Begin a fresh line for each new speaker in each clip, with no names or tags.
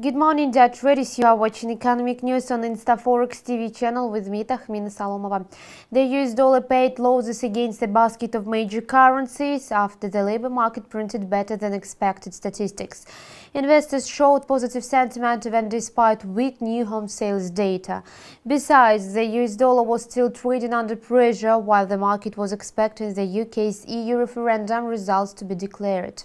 Good morning, dear traders. You are watching economic news on InstaForex TV channel with me, Tahmina Salomova. The US dollar paid losses against a basket of major currencies after the labor market printed better than expected statistics. Investors showed positive sentiment even despite weak new home sales data. Besides, the US dollar was still trading under pressure while the market was expecting the UK's EU referendum results to be declared.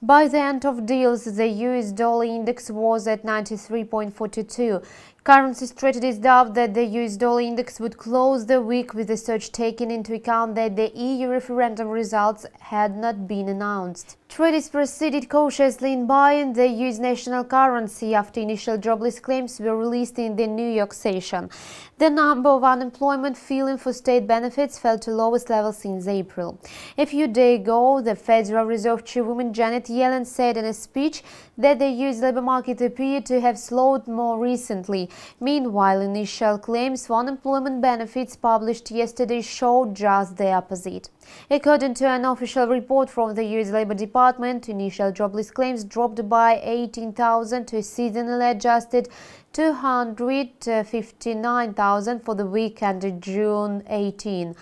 By the end of deals, the US dollar index was at 93.42. Currency strategists doubt that the US dollar index would close the week with the surge taking into account that the EU referendum results had not been announced. Traders proceeded cautiously in buying the US national currency after initial jobless claims were released in the New York session. The number of unemployment filing for state benefits fell to lowest level since April. A few days ago, the Federal Reserve Chairwoman Janet Yellen said in a speech that the US labor market appeared to have slowed more recently. Meanwhile, initial claims for unemployment benefits published yesterday showed just the opposite. According to an official report from the US Labor Department, initial jobless claims dropped by 18,000 to seasonally adjusted 259,000 for the week ended June 18.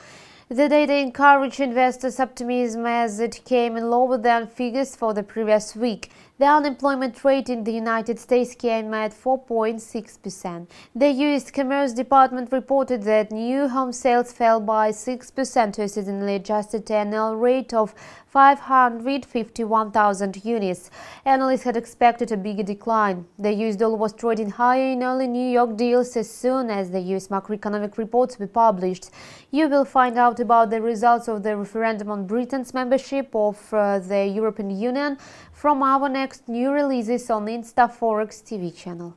The data encouraged investors' optimism as it came in lower than figures for the previous week. The unemployment rate in the United States came at 4.6%. The U.S. Commerce Department reported that new home sales fell by 6% to a seasonally adjusted annual rate of 551,000 units. Analysts had expected a bigger decline. The U.S. dollar was trading higher in early New York deals as soon as the U.S. macroeconomic reports were published. You will find out about the results of the referendum on Britain's membership of uh, the European Union from our next new releases on InstaForex TV channel.